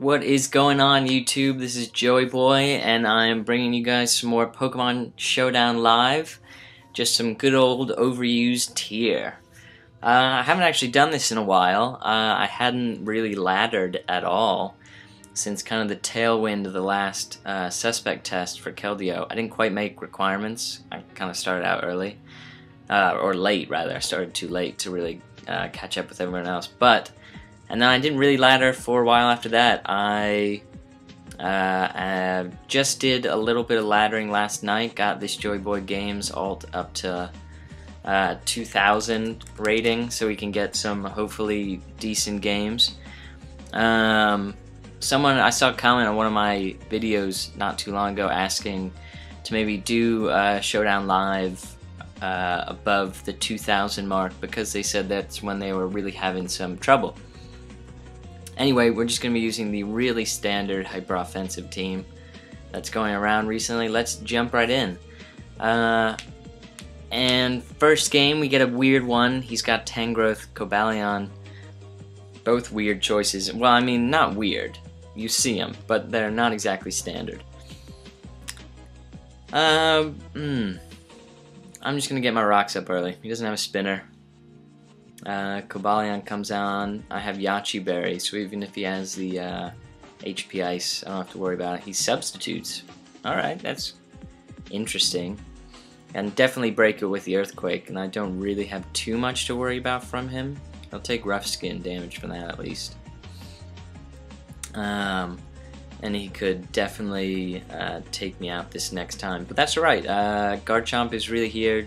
What is going on YouTube? This is Joey Boy and I'm bringing you guys some more Pokemon Showdown Live. Just some good old overused tier. Uh, I haven't actually done this in a while. Uh, I hadn't really laddered at all since kind of the tailwind of the last uh, suspect test for Keldeo. I didn't quite make requirements. I kind of started out early. Uh, or late, rather. I started too late to really uh, catch up with everyone else. But and then I didn't really ladder for a while after that. I uh, uh, just did a little bit of laddering last night. Got this Joey Boy Games alt up to uh, 2,000 rating, so we can get some hopefully decent games. Um, someone I saw a comment on one of my videos not too long ago asking to maybe do uh, Showdown Live uh, above the 2,000 mark because they said that's when they were really having some trouble. Anyway, we're just going to be using the really standard hyper offensive team that's going around recently. Let's jump right in. Uh, and first game, we get a weird one. He's got Tangrowth, Cobalion. Both weird choices. Well, I mean, not weird. You see them, but they're not exactly standard. Um, hmm. I'm just going to get my rocks up early. He doesn't have a spinner. Uh, Cobalion comes on. I have Yache Berry, so even if he has the uh, HP Ice, I don't have to worry about it. He substitutes. Alright, that's interesting. And definitely break it with the Earthquake, and I don't really have too much to worry about from him. I'll take Rough Skin damage from that at least. Um, and he could definitely uh, take me out this next time. But that's alright. Uh, Garchomp is really here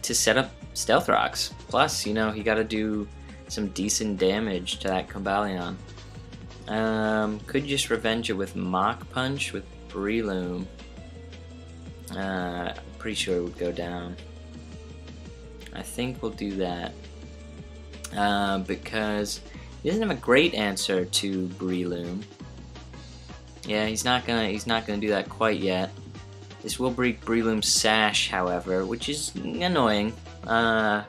to set up Stealth Rocks. Plus, you know, he got to do some decent damage to that Cobalion. Um, could just revenge it with Mach Punch with Breloom. Uh, pretty sure it would go down. I think we'll do that. Uh, because he doesn't have a great answer to Breloom. Yeah, he's not gonna he's not gonna do that quite yet. This will break Breloom's sash, however, which is annoying. Uh,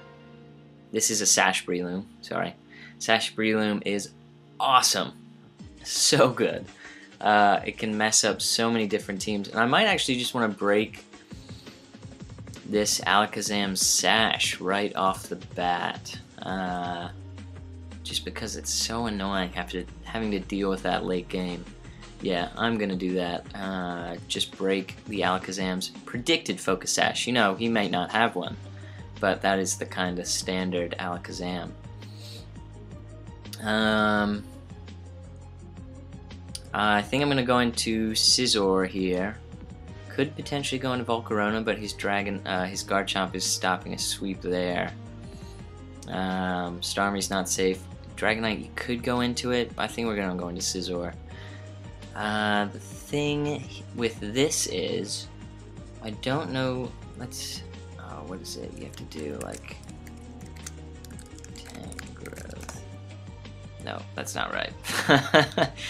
this is a Sash Breloom, sorry. Sash Breloom is awesome. So good. Uh, it can mess up so many different teams. And I might actually just want to break this Alakazam Sash right off the bat. Uh, just because it's so annoying after having to deal with that late game. Yeah, I'm gonna do that. Uh, just break the Alakazam's predicted Focus Sash. You know, he might not have one but that is the kind of standard Alakazam. Um, I think I'm going to go into Scizor here. Could potentially go into Volcarona, but his Dragon, uh, his Garchomp is stopping a sweep there. Um, Starmie's not safe. Dragonite, you could go into it. I think we're going to go into Scizor. Uh, the thing with this is, I don't know. Let's what is it? You have to do like Tangrowth. No, that's not right.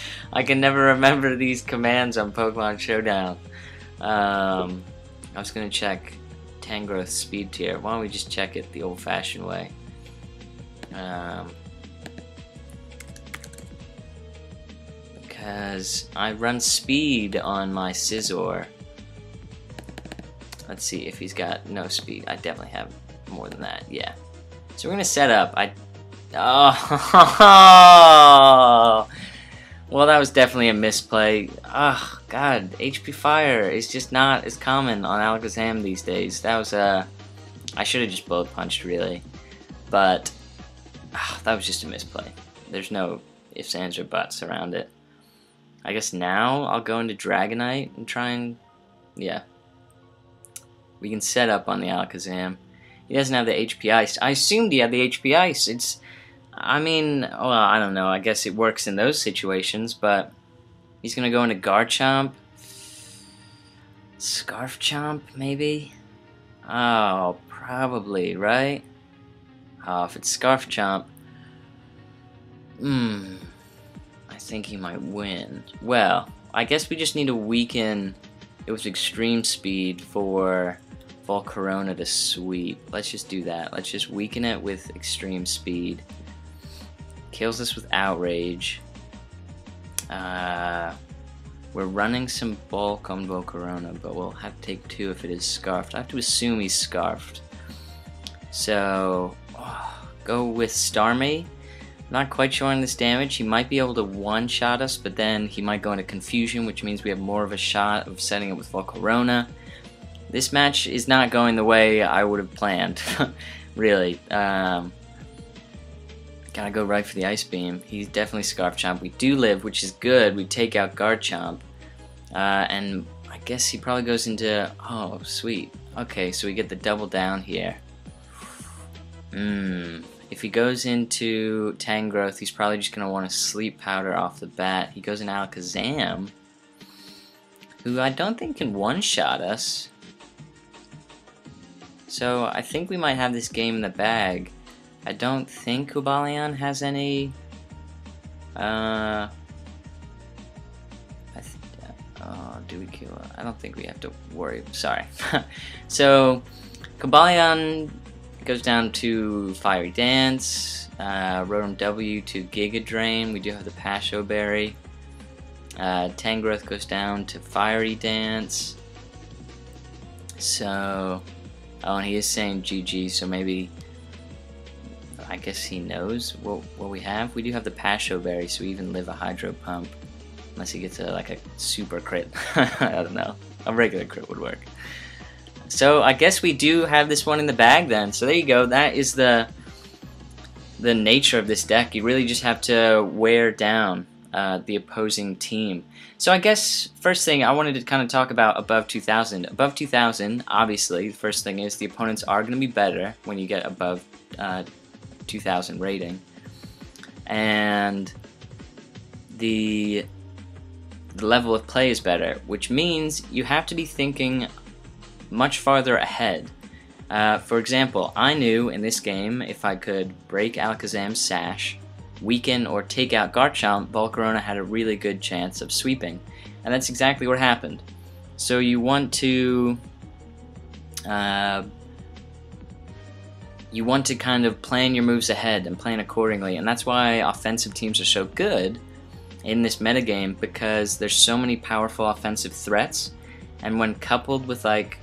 I can never remember these commands on Pokemon Showdown. Um, I was gonna check Tangrowth speed tier. Why don't we just check it the old-fashioned way? Um, because I run speed on my Scizor. Let's see if he's got no speed. I definitely have more than that. Yeah. So we're gonna set up. I. Oh. Well, that was definitely a misplay. Oh God, HP Fire is just not as common on Alakazam these days. That was a. Uh, I should have just bullet punched really, but oh, that was just a misplay. There's no ifs, ands, or buts around it. I guess now I'll go into Dragonite and try and yeah, we can set up on the Alakazam. He doesn't have the HP Ice. I assumed he had the HP Ice. It's, I mean, well, I don't know. I guess it works in those situations, but he's going to go into Garchomp. Scarf Chomp, maybe? Oh, probably, right? Oh, if it's Scarf Chomp, hmm, I think he might win. Well, I guess we just need to weaken it was extreme speed for Volcarona to sweep. Let's just do that. Let's just weaken it with extreme speed. Kills us with outrage. Uh, we're running some bulk on Volcarona, but we'll have to take two if it is scarfed. I have to assume he's scarfed. So, oh, go with Starmie. Not quite sure on this damage. He might be able to one-shot us, but then he might go into confusion, which means we have more of a shot of setting it with Volcarona. This match is not going the way I would have planned, really. Um, gotta go right for the Ice Beam. He's definitely Scarf Chomp. We do live, which is good. We take out Garchomp. Uh, and I guess he probably goes into... Oh, sweet. Okay, so we get the double down here. Mmm. If he goes into Tangrowth, he's probably just going to want to Sleep Powder off the bat. He goes in Alakazam, who I don't think can one-shot us. So I think we might have this game in the bag. I don't think Cobalion has any... Uh... I th oh, do we kill... I don't think we have to worry. Sorry. so, Cobalion goes down to Fiery Dance, uh, Rotom W to Giga Drain. We do have the Pasho Berry. Uh, Tangrowth goes down to Fiery Dance. So, oh, and he is saying GG, so maybe, I guess he knows what, what we have. We do have the Pasho Berry, so we even live a Hydro Pump. Unless he gets a, like a super crit. I don't know. A regular crit would work. So I guess we do have this one in the bag then. So there you go. That is the the nature of this deck. You really just have to wear down uh, the opposing team. So I guess first thing I wanted to kind of talk about above 2000. Above 2000, obviously, the first thing is the opponents are going to be better when you get above uh, 2000 rating. And the the level of play is better, which means you have to be thinking much farther ahead. Uh, for example, I knew in this game if I could break Alakazam's Sash, weaken or take out Garchomp, Volcarona had a really good chance of sweeping. And that's exactly what happened. So you want to... Uh, you want to kind of plan your moves ahead and plan accordingly, and that's why offensive teams are so good in this metagame because there's so many powerful offensive threats, and when coupled with like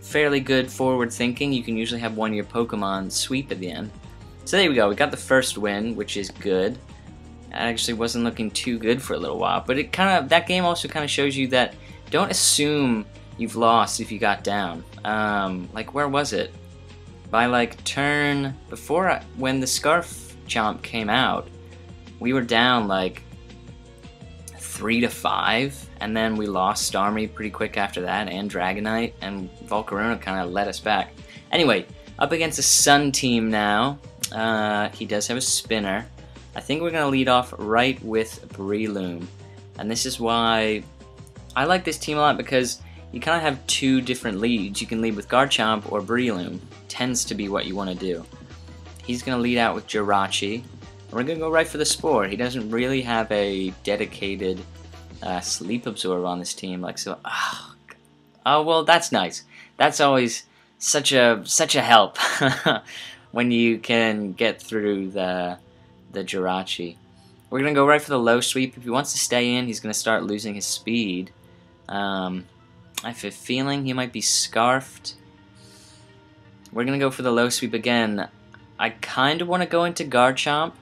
fairly good forward thinking, you can usually have one of your Pokemon sweep at the end. So there we go, we got the first win, which is good. It actually wasn't looking too good for a little while, but it kind of that game also kind of shows you that don't assume you've lost if you got down. Um, like where was it? By like turn before I, when the Scarf Chomp came out, we were down like three to five, and then we lost Starmie pretty quick after that, and Dragonite, and Volcarona kind of led us back. Anyway, up against a Sun team now. Uh, he does have a spinner. I think we're going to lead off right with Breloom. And this is why I like this team a lot because you kind of have two different leads. You can lead with Garchomp or Breloom. Tends to be what you want to do. He's going to lead out with Jirachi. We're going to go right for the Spore. He doesn't really have a dedicated uh, Sleep Absorb on this team. Like so, oh, oh well, that's nice. That's always such a such a help when you can get through the the Jirachi. We're gonna go right for the low sweep. If he wants to stay in, he's gonna start losing his speed. Um, I have a feeling he might be scarfed. We're gonna go for the low sweep again. I kind of want to go into Garchomp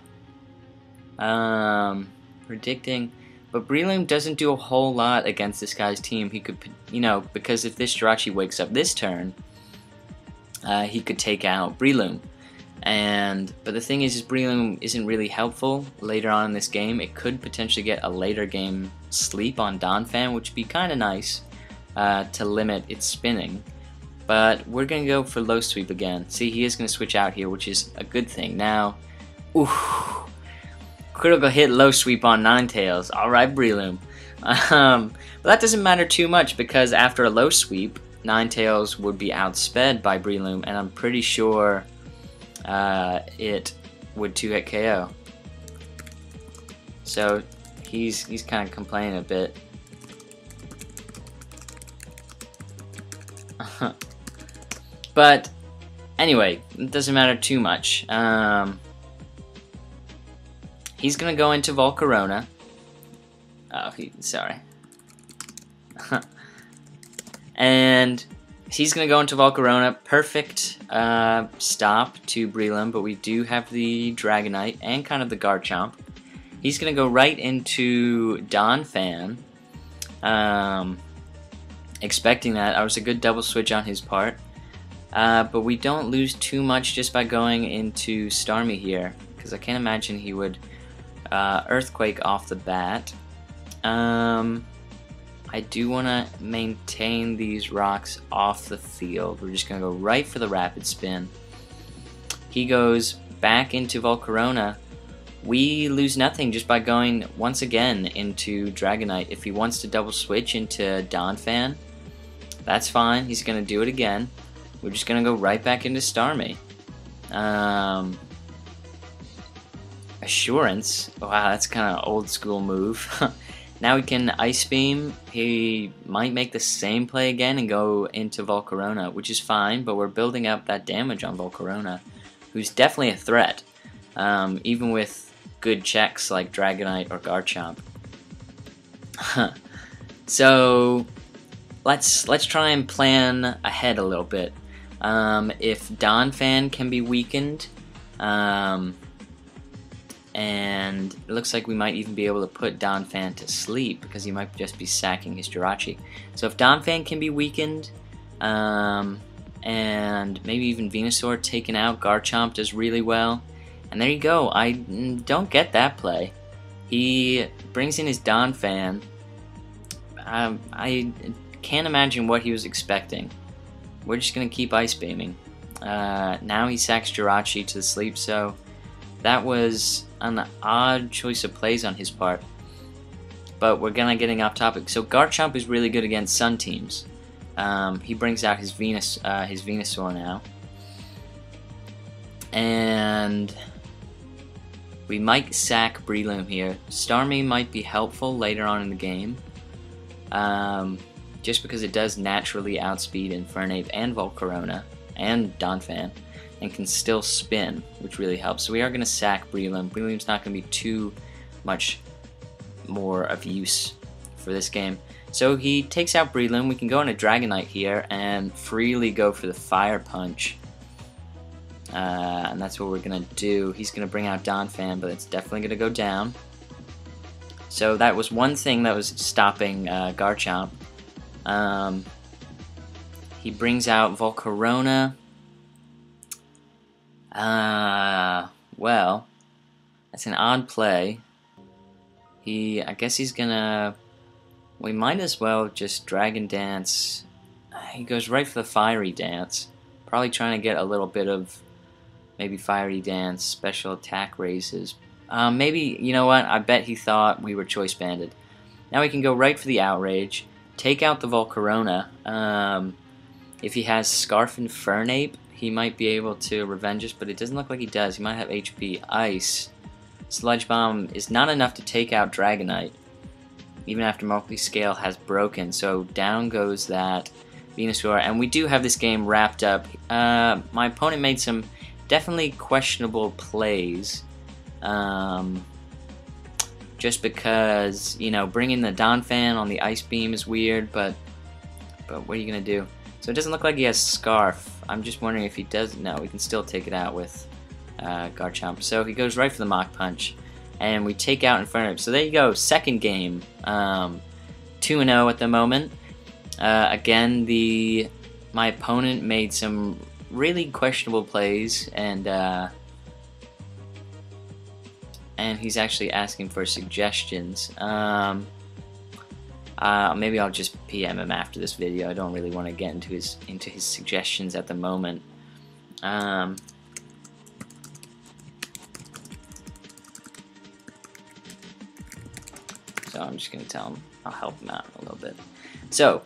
um, predicting, but Breloom doesn't do a whole lot against this guy's team. He could, you know, because if this Jirachi wakes up this turn, uh, he could take out Breloom. And but the thing is, is Breloom isn't really helpful later on in this game. It could potentially get a later game sleep on Donphan, which would be kind of nice uh, to limit its spinning. But we're gonna go for low sweep again. See, he is gonna switch out here, which is a good thing. Now, ooh, Critical hit low sweep on Ninetales. Alright, Breloom. Um, but that doesn't matter too much because after a low sweep, Ninetales would be outsped by Breloom, and I'm pretty sure uh, it would 2-hit KO. So he's he's kind of complaining a bit. but anyway, it doesn't matter too much. Um, He's to go into Volcarona. Oh, he, sorry. and he's going to go into Volcarona. Perfect uh, stop to Breloom, but we do have the Dragonite and kind of the Garchomp. He's going to go right into Donphan. Um, expecting that. I was a good double switch on his part. Uh, but we don't lose too much just by going into Starmie here, because I can't imagine he would uh, Earthquake off the bat. Um, I do want to maintain these rocks off the field. We're just going to go right for the Rapid Spin. He goes back into Volcarona. We lose nothing just by going once again into Dragonite. If he wants to double switch into Donphan, that's fine. He's going to do it again. We're just going to go right back into Starmie. Um, assurance. Wow, that's kind of old school move. now we can Ice Beam. He might make the same play again and go into Volcarona, which is fine, but we're building up that damage on Volcarona, who's definitely a threat, um, even with good checks like Dragonite or Garchomp. so let's let's try and plan ahead a little bit. Um, if Donphan can be weakened, um, and it looks like we might even be able to put Donphan to sleep because he might just be sacking his Jirachi. So if Donphan can be weakened, um, and maybe even Venusaur taken out, Garchomp does really well. And there you go, I don't get that play. He brings in his Donphan. Um, I can't imagine what he was expecting. We're just going to keep Ice Beaming. Uh, now he sacks Jirachi to sleep, so that was an odd choice of plays on his part. But we're gonna getting off topic. So Garchomp is really good against Sun teams. Um, he brings out his Venus, uh, his Venusaur now, and we might sack Breloom here. Starmie might be helpful later on in the game, um, just because it does naturally outspeed Infernape and Volcarona and Donphan and can still spin, which really helps. So we are going to sack Breloom. Breloom's not going to be too much more of use for this game. So he takes out Breloom. We can go into Dragonite here and freely go for the Fire Punch. Uh, and that's what we're going to do. He's going to bring out Donphan, but it's definitely going to go down. So that was one thing that was stopping uh, Garchomp. Um, he brings out Volcarona. Uh, well, that's an odd play. He, I guess he's gonna, we might as well just Dragon Dance. He goes right for the Fiery Dance. Probably trying to get a little bit of maybe Fiery Dance, special attack raises. Um, maybe, you know what, I bet he thought we were Choice Banded. Now we can go right for the Outrage, take out the Volcarona. Um, if he has Scarf Infernape, he might be able to revenge us, but it doesn't look like he does. He might have HP. Ice. Sludge Bomb is not enough to take out Dragonite, even after multi-scale has broken. So down goes that Venusaur, and we do have this game wrapped up. Uh, my opponent made some definitely questionable plays. Um, just because, you know, bringing the Donphan on the Ice Beam is weird, but but what are you going to do? It doesn't look like he has Scarf. I'm just wondering if he does. No, we can still take it out with uh, Garchomp. So he goes right for the Mach Punch. And we take out Infernape. So there you go. Second game. Um, 2-0 at the moment. Uh, again, the my opponent made some really questionable plays. And... Uh, and he's actually asking for suggestions. Um, uh, maybe I'll just PM him after this video. I don't really want to get into his into his suggestions at the moment. Um, so I'm just gonna tell him. I'll help him out a little bit. So,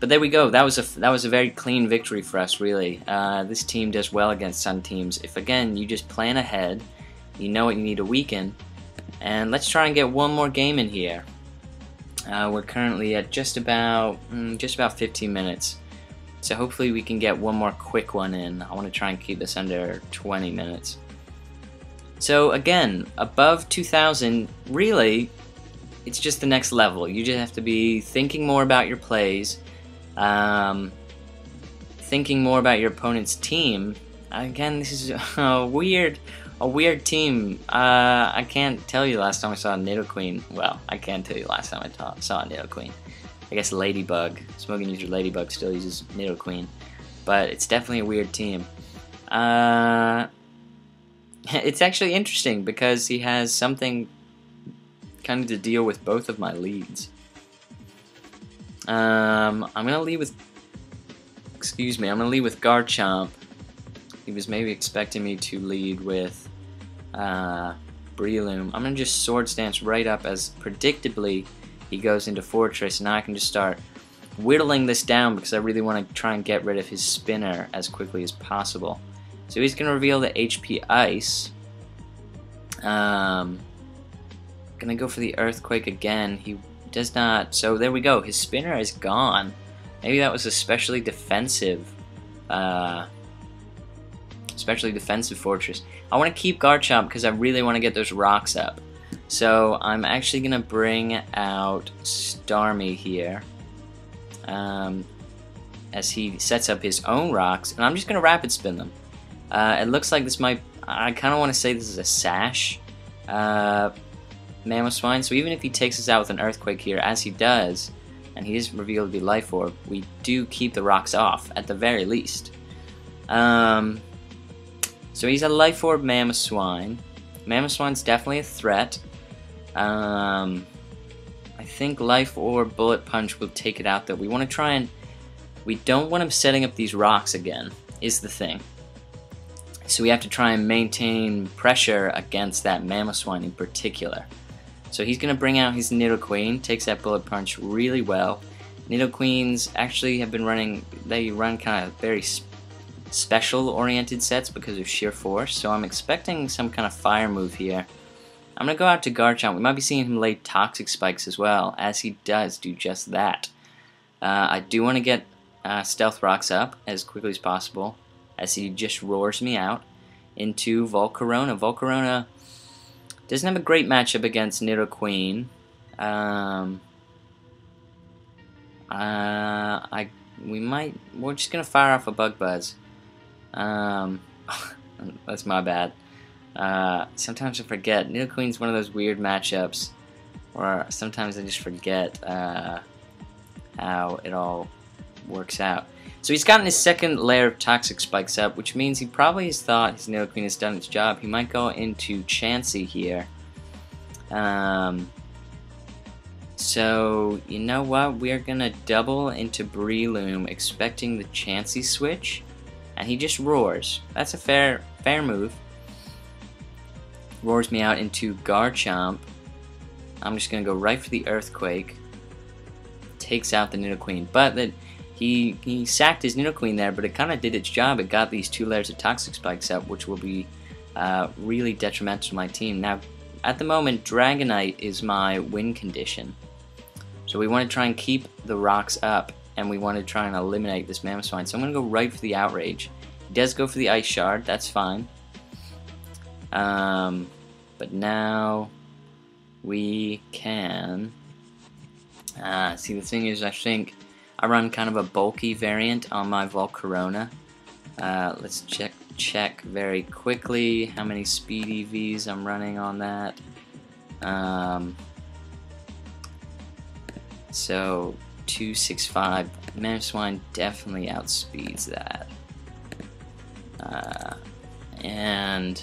but there we go. That was a that was a very clean victory for us. Really, uh, this team does well against Sun teams. If again you just plan ahead, you know what you need to weaken, and let's try and get one more game in here. Uh, we're currently at just about mm, just about 15 minutes. So hopefully we can get one more quick one in. I want to try and keep this under 20 minutes. So again, above 2,000, really, it's just the next level. You just have to be thinking more about your plays, um, thinking more about your opponent's team. Again, this is weird, a weird team. Uh, I can't tell you last time I saw a Nidoqueen. Well, I can tell you last time I saw a Nidoqueen. I guess Ladybug, Smogon User Ladybug still uses Nidoqueen. But it's definitely a weird team. Uh, it's actually interesting because he has something kind of to deal with both of my leads. Um, I'm going to lead with... Excuse me, I'm going to lead with Garchomp. He was maybe expecting me to lead with uh, Breloom. I'm going to just Sword Dance right up as predictably he goes into Forretress. Now I can just start whittling this down because I really want to try and get rid of his spinner as quickly as possible. So he's going to reveal the HP Ice. Um, gonna go for the Earthquake again. He does not. So there we go. His spinner is gone. Maybe that was especially defensive. Uh, especially defensive Forretress. I want to keep Garchomp because I really want to get those rocks up. So I'm actually gonna bring out Starmie here. Um, as he sets up his own rocks, and I'm just gonna rapid spin them. Uh, it looks like this might. I kind of want to say this is a sash. Uh, Mamoswine, so even if he takes us out with an Earthquake here, as he does, and he is revealed to be Life Orb, we do keep the rocks off, at the very least. Um, so he's a Life Orb Mamoswine. Mamoswine's definitely a threat. Um, I think Life Orb Bullet Punch will take it out, though. We want to try and... We don't want him setting up these rocks again, is the thing. So we have to try and maintain pressure against that Mamoswine in particular. So he's going to bring out his Nidoqueen, takes that Bullet Punch really well. Nidoqueens actually have been running, they run kind of very special oriented sets because of sheer force, so I'm expecting some kind of fire move here. I'm going to go out to Garchomp. We might be seeing him lay Toxic Spikes as well, as he does do just that. Uh, I do want to get uh, Stealth Rocks up as quickly as possible, as he just roars me out into Volcarona. Volcarona doesn't have a great matchup against Nidoqueen. Um, uh, I we might we're just gonna fire off a Bug Buzz. Um, that's my bad. Uh, sometimes I forget. Nidoqueen's one of those weird matchups, where sometimes I just forget uh, how it all works out. So he's gotten his second layer of Toxic Spikes up, which means he probably has thought his Nidoqueen has done its job. He might go into Chansey here. Um, so, you know what? We're going to double into Breloom, expecting the Chansey switch. And he just roars. That's a fair fair move. Roars me out into Garchomp. I'm just going to go right for the Earthquake. Takes out the Nidoqueen. But the he he sacked his Nidoqueen there, but it kind of did its job. It got these two layers of Toxic Spikes up, which will be uh, really detrimental to my team. Now, at the moment, Dragonite is my win condition. So we want to try and keep the rocks up, and we want to try and eliminate this Mamoswine. So I'm going to go right for the Outrage. He does go for the Ice Shard, that's fine. Um, but now we can... Uh, see, the thing is, I think I run kind of a bulky variant on my Volcarona. Uh, let's check check very quickly how many speed EVs I'm running on that. Um, so 265 Mamoswine definitely outspeeds that. Uh, and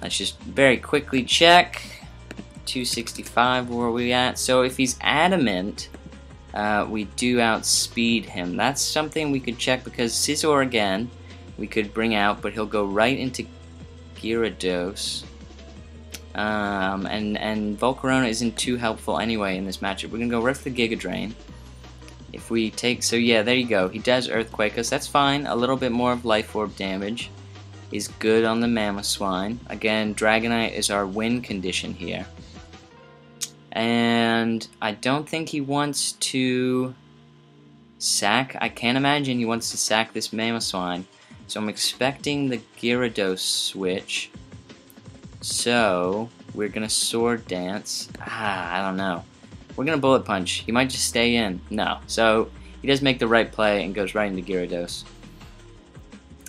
let's just very quickly check 265 where are we at so if he's adamant uh, we do outspeed him. That's something we could check because Scizor again, we could bring out, but he'll go right into Gyarados. Um, and, and Volcarona isn't too helpful anyway in this matchup. We're to go right for the Giga Drain. If we take, so yeah, there you go. He does Earthquake us. That's fine. A little bit more of Life Orb damage is good on the Mamoswine. Again, Dragonite is our win condition here. And I don't think he wants to sack. I can't imagine he wants to sack this Mamoswine. So I'm expecting the Gyarados switch. So we're gonna sword dance. Ah, I don't know. We're gonna bullet punch. He might just stay in. No. So he does make the right play and goes right into Gyarados.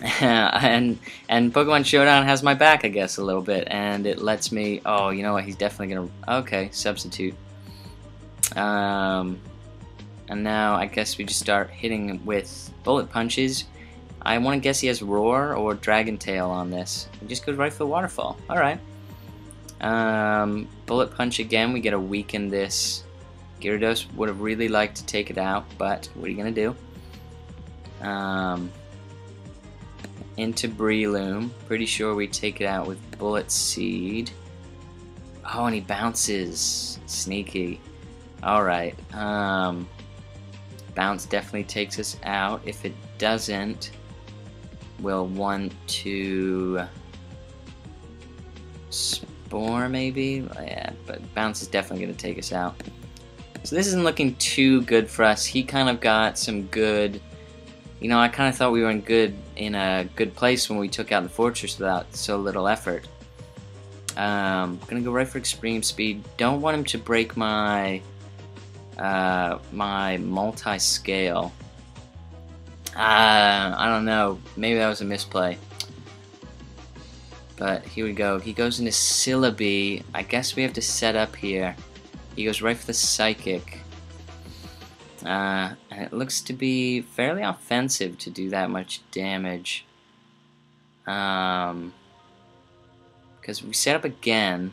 and and Pokemon Showdown has my back, I guess, a little bit, and it lets me. Oh, you know what? He's definitely gonna. Okay, substitute. Um, and now I guess we just start hitting with bullet punches. I want to guess he has Roar or Dragon Tail on this. He just goes right for the Waterfall. All right. Um, bullet punch again. We get a to weaken this. Gyarados would have really liked to take it out, but what are you gonna do? Um, into Breloom. Pretty sure we take it out with Bullet Seed. Oh, and he bounces. Sneaky. Alright. Um, bounce definitely takes us out. If it doesn't, we'll want to... Spore, maybe? Yeah, but bounce is definitely going to take us out. So this isn't looking too good for us. He kind of got some good you know, I kind of thought we were in good in a good place when we took out the Forretress without so little effort. Um, gonna go right for extreme speed. Don't want him to break my uh, my multi-scale. Uh, I don't know. Maybe that was a misplay. But here we go. He goes into Celebi. I guess we have to set up here. He goes right for the Psychic. Uh, and it looks to be fairly offensive to do that much damage. Um, because we set up again,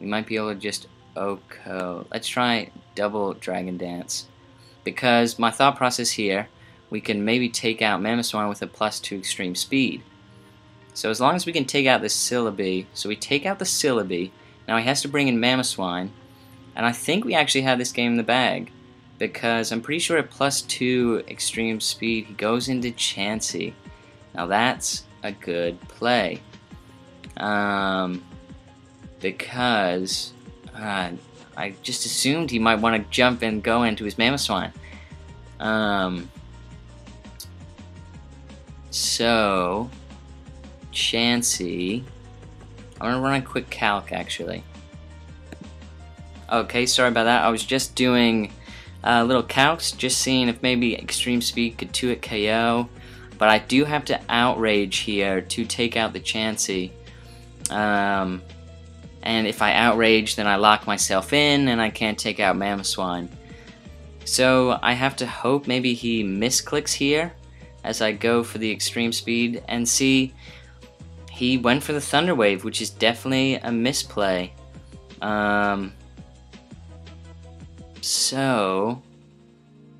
we might be able to just OHKO. Let's try double Dragon Dance. Because my thought process here, we can maybe take out Mamoswine with a plus 2 extreme speed. So as long as we can take out the Celebi, so we take out the Celebi, now he has to bring in Mamoswine, and I think we actually have this game in the bag because I'm pretty sure at plus 2 extreme speed he goes into Chansey. Now that's a good play. Um, because uh, I just assumed he might want to jump and go into his Mamoswine. Um, so, Chansey. I'm gonna run a quick calc actually. Okay, sorry about that. I was just doing uh, little calcs, just seeing if maybe Extreme Speed could 2 it KO. But I do have to Outrage here to take out the Chansey. Um, and if I Outrage, then I lock myself in and I can't take out Mamoswine. So I have to hope maybe he misclicks here as I go for the Extreme Speed. And see, he went for the Thunder Wave, which is definitely a misplay. Um, so,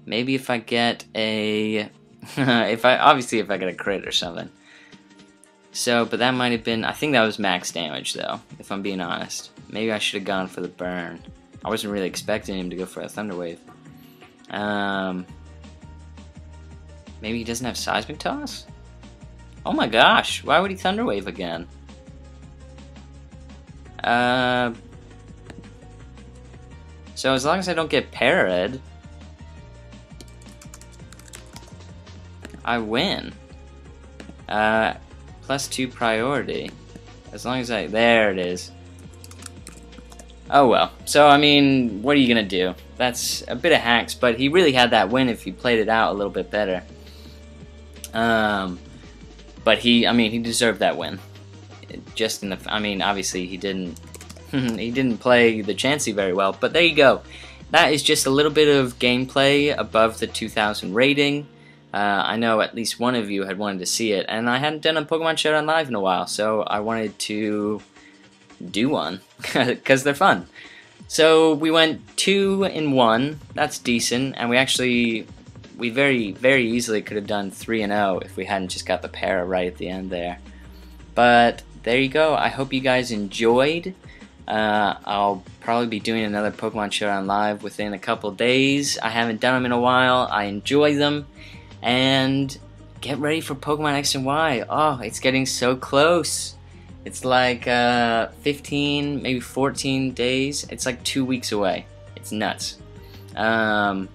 maybe if I get a, if I, obviously if I get a crit or something. So, but that might have been, I think that was max damage though, if I'm being honest. Maybe I should have gone for the burn. I wasn't really expecting him to go for a Thunder Wave. Um, maybe he doesn't have Seismic Toss? Oh my gosh, why would he Thunder Wave again? Uh, so as long as I don't get parried, I win. Uh, plus two priority. As long as I... There it is. Oh well. So, I mean, what are you gonna do? That's a bit of hacks, but he really had that win if he played it out a little bit better. Um, but he, I mean, he deserved that win. Just in the, I mean, obviously he didn't he didn't play the Chansey very well, but there you go. That is just a little bit of gameplay above the 2000 rating. Uh, I know at least one of you had wanted to see it, and I hadn't done a Pokemon Showdown Live in a while, so I wanted to do one, because they're fun. So we went 2 in 1, that's decent, and we actually, we very, very easily could have done 3 and 0 if we hadn't just got the para right at the end there. But there you go, I hope you guys enjoyed. Uh, I'll probably be doing another Pokemon Showdown Live within a couple days. I haven't done them in a while. I enjoy them. And get ready for Pokemon X and Y. Oh, it's getting so close. It's like uh, 15, maybe 14 days. It's like two weeks away. It's nuts. Um,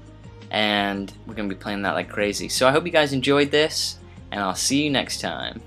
and we're going to be playing that like crazy. So I hope you guys enjoyed this, and I'll see you next time.